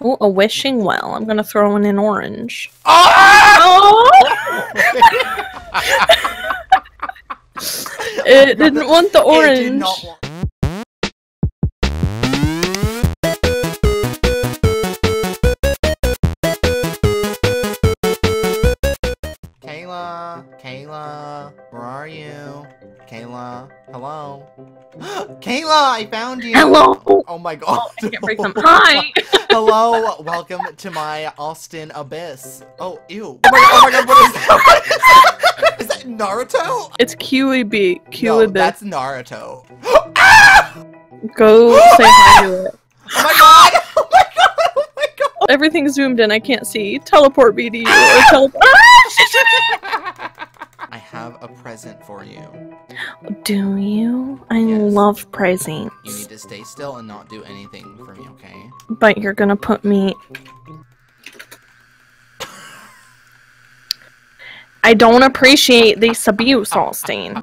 Oh, a wishing well. I'm gonna throw in an orange. Oh! It didn't want the orange. Kayla, Kayla, where are you? Kayla, hello? Kayla, I found you! Hello. Oh my god. I can't break them. Hi. Hello, welcome to my Austin Abyss. Oh, ew. Oh my god, oh my god what is that? Is that Naruto? It's QEB. No, QEB. that's Naruto. Go say hi to it. Oh my god! Oh my god! Oh my god! Everything's zoomed in. I can't see. Teleport me to you. Or teleport. I have a present for you. Do you? I Yes. love You need to stay still and not do anything for me, okay? But you're gonna put me. I don't appreciate this abuse, Austin.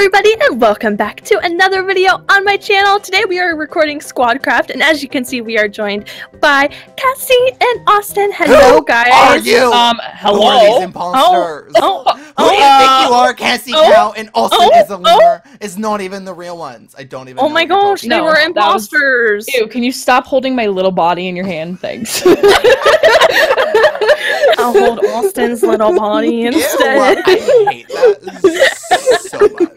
everybody and welcome back to another video on my channel. Today we are recording Squadcraft and as you can see we are joined by Cassie and Austin. Hello Who guys. are you? Um, Who are hello? these imposters? Oh, Who do you uh, think you are, Cassie oh, Cow? And Austin oh, is the lemur. It's not even the real ones. I don't even. Oh know my gosh, they No, were that was- imposters. Ew, can you stop holding my little body in your hand? Thanks. I'll hold Austin's little body Ew, instead. I hate that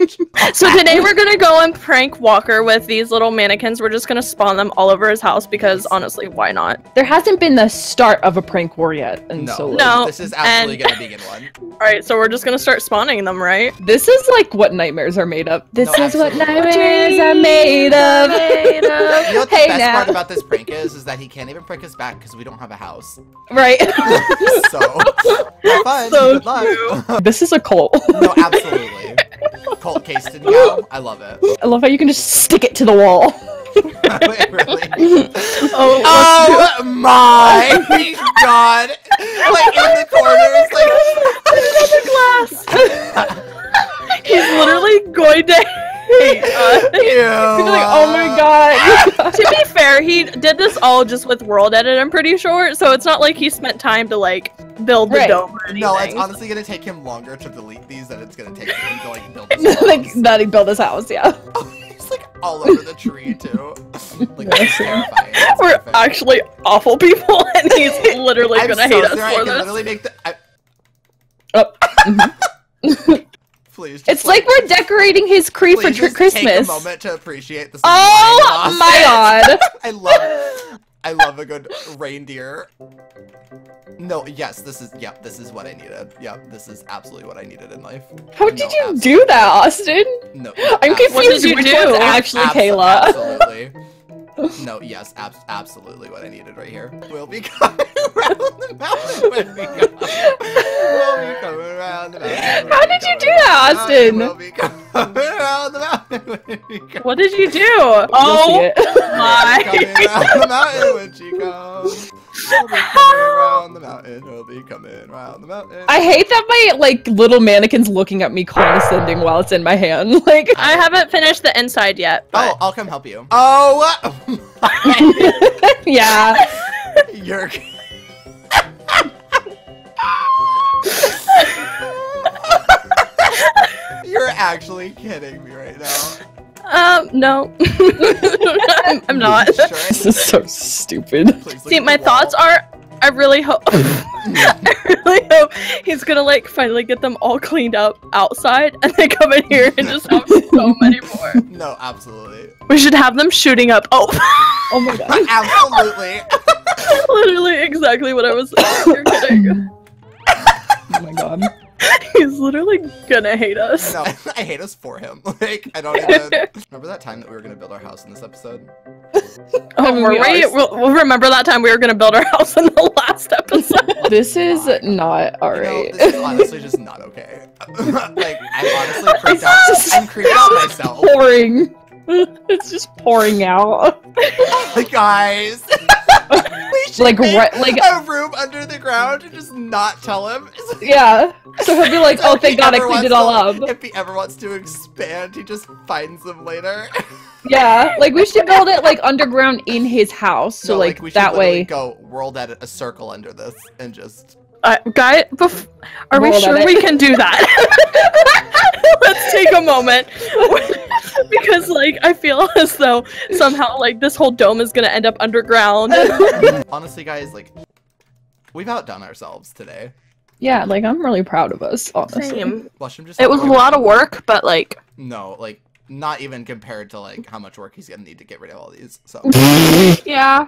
so today we're gonna go and prank Walker with these little mannequins. We're just gonna spawn them all over his house because honestly, why not? there hasn't been the start of a prank war yet, and No, so like, No, this is absolutely and- gonna begin one. Alright, so we're just gonna start spawning them, right? this is like what nightmares are made of. This No, is what nightmares are made of. Made of. You know what the Hey, best now. part about this prank is? Is that he can't even prank us back because we don't have a house. right. so, have fun. So Good luck. this is a cult. no, absolutely. Colt cased in cow. I love it. I love how you can just stick it to the wall. Wait, really? Oh, Oh my god! Like in the corners, like another glass. he's literally going to hate us. Ew. like, oh my god. to be fair, he did this all just with World Edit, I'm pretty sure, so it's not like he spent time to like build the Right. dome or anything. No, it's honestly gonna take him longer to delete these than it's gonna take him to like build his like house. that he built his house, yeah. Oh, he's like all over the tree too. Like that's terrifying. It's We're perfect. actually awful people, and he's literally I'm gonna so hate us sorry, I for can this. literally make the. I, Oh. Please. Just, It's like we're decorating his tree for please tr- just Take a Christmas. moment to appreciate this. Oh my god. I love I love a good reindeer. No, yes, this is yep, this is what I needed. Yep, this is absolutely what I needed in life. How No, did you absolutely. do that, Austin? No. I'm confused What did you which do? actually Abs- Kayla. Absolutely. No, yes, abs- absolutely what I needed right here. We'll be coming around the mountain when we go. We'll be coming around the mountain. How did you do that. Austin? We'll be coming around the mountain when we go. What did you do? Oh my! Coming around the mountain when she comes. We'll mountain. We'll be coming around the mountain. I hate that my like little mannequin's looking at me condescending while it's in my hand. Like I haven't finished the inside yet. Oh, I'll come help you. Oh, yeah. you're. You're actually kidding me right now. um, no, I'm, I'm not. Sure. This is so stupid. Please See, my the thoughts are. I really hope. I really hope he's gonna like finally get them all cleaned up outside, and then come in here and just have so many more. No, absolutely. We should have them shooting up. Oh, Oh my god. Absolutely. literally exactly what I was saying. You're kidding. Oh my god. He's literally gonna hate us. No, I hate us for him. Like, I don't even. Remember that time that we were gonna build our house in this episode? Oh, I mean, were we we? are- We'll, we'll remember that time we were gonna build our house in the last episode. This is not You know, alright. this is honestly just not okay. like, I'm honestly creeped out. I'm creeped out myself. pouring. It's just pouring out. Guys, We should Like, make right- like- a room under the ground and just not tell him. Yeah. So he'll be like, So "Oh, thank God I cleaned it all to- up." If he ever wants to expand, he just finds them later. Yeah, like we should build it like underground in his house, so No, like, we should that literally way. go World Edit a circle under this and just. Uh, guy, bef- are we sure we can do that? Let's take a moment. because, like, I feel as though somehow, like, this whole dome is gonna end up underground. Honestly, guys, like, we've outdone ourselves today. Yeah, like I'm really proud of us, honestly. Same. Watch. It was a lot of work, but, like, No, like not even compared to like how much work he's gonna need to get rid of all these. So yeah.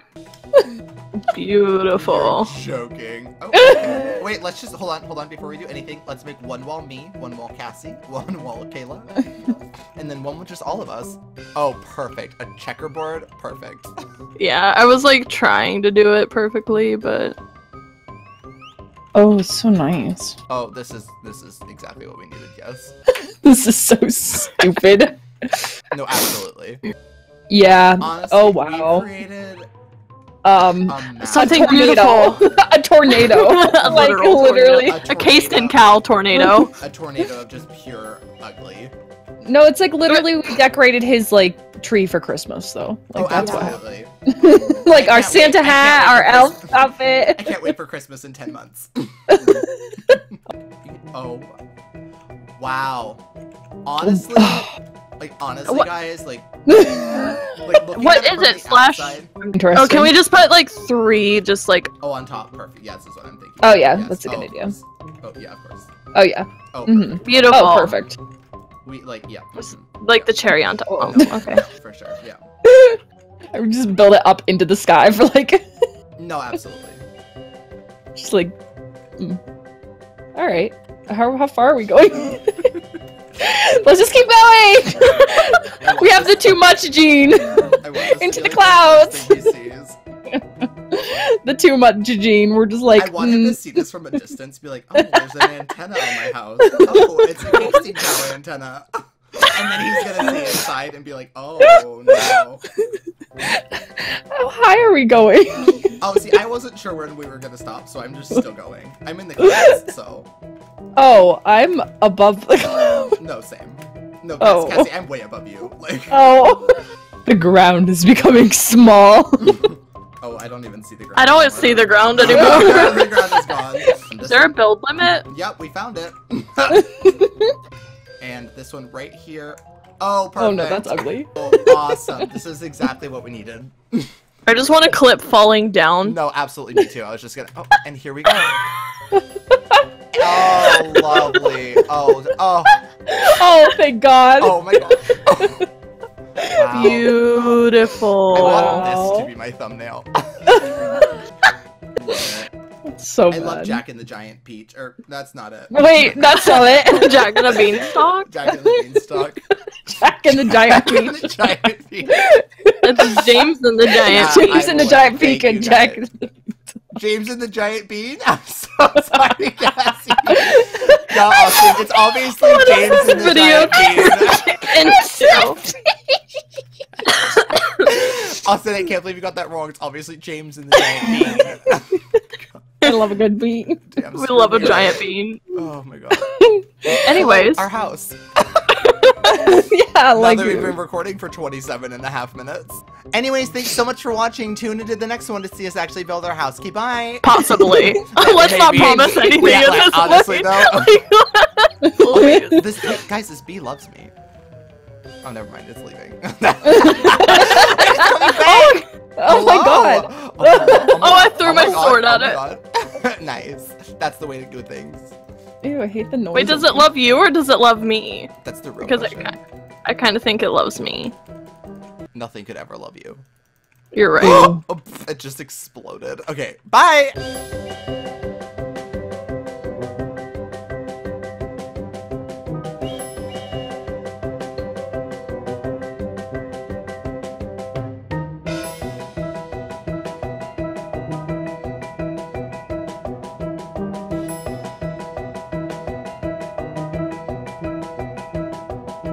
Beautiful. You're joking. Oh. Wait, let's just hold on, hold on before we do anything. Let's make one wall me, one wall Cassie, one wall Kayla, and then one with just all of us. Oh, perfect. A checkerboard, perfect. Yeah, I was, like, trying to do it perfectly, but. Oh, it's so nice. Oh, this is this is exactly what we needed. Yes. This is so stupid. No, absolutely. Yeah. Honestly, Oh, wow. created Um. a. Something a tornado. a tornado. A like literal literally. tornado. A cased in cow tornado. a tornado of just pure ugly. No, it's like literally we decorated his like tree for Christmas though. Like oh, that's what happened. absolutely. like our Santa wait- hat, our elf Christmas. outfit. I can't wait for Christmas in 10 months. oh. Wow. Honestly, like honestly What- guys, like like looking What at is from it, Slash? outside- Oh, can we just put, like, three, just, like, Oh, on top, perfect. Yeah, this is what I'm thinking. Oh, yeah, Yes. that's a good oh, idea. Oh yeah, of course. Oh yeah. Oh, Mhm. beautiful? Oh, perfect. we like yeah, mhm. Like the cherry on top. Oh, No, okay. for sure. Yeah. I would just build it up into the sky for like, No, absolutely. just like. mm. All right. How how far are we going? Let's just keep going. we have the too much gene. I want this to Into the like, the first clouds. thing he sees. the too much gene. We're just like. I wanted mm. to see this from a distance, be like, oh, there's an antenna on my house. Oh, it's a casting tower antenna. And then he's gonna see inside and be like, oh no. How high are we going? Oh, see, I wasn't sure when we were gonna stop, so I'm just still going. I'm in the clouds, so Oh, I'm above the um, cloud. no, same. No, Oh. Cassie, I'm way above you. Like, Oh. The ground is becoming small. oh, I don't even see the ground. I don't anymore. see the ground anymore. the ground is gone. Is this there a build limit? Yep, we found it. and this one right here. Oh, perfect. Oh no, that's ugly. Oh, awesome. this is exactly what we needed. I just want a clip falling down. No, absolutely me too. I was just gonna. Oh, and here we go. oh, lovely. Oh, oh, Oh, thank God. oh my god. Oh. Wow. Beautiful. I want this to be my thumbnail. so I love. Jack and the Giant Peach. Or that's not it. Wait, that's not it. Jack and the beanstalk? Jack and the Beanstalk. Jack and the giant Jack and the Giant Peach. It's James and the Yeah, Giant. James I and the giant Thank peach and Jack. James and the Giant Bean? I'm so sorry, Cassie. No, Austin, it's obviously What is James this and the video? Giant Bean. and so, Austin, I can't believe you got that wrong. It's obviously James and the Giant Bean. I love a good bean. Damn, we love a me. giant bean. Oh my god. Anyways, Our house. yeah, Now like that we've been recording for 27 and a half minutes. Anyways, thanks so much for watching. Tune into the next one to see us actually build our house. Okay, bye. possibly. Let's not Maybe. promise anything Yeah, like, this honestly, point. though. Please. this guys, this bee loves me. Oh, never mind. It's leaving. it's coming back. Oh, oh my Hello. God. Oh, oh, Oh, I threw oh my God, sword oh at my it. Nice. That's the way to do things. Ew, I hate the noise. Wait, does it love you or does it love me? That's the real Because I, question. ki- I kind of think it loves me. Nothing could ever love you. You're right. Oh, it just exploded. Okay, bye.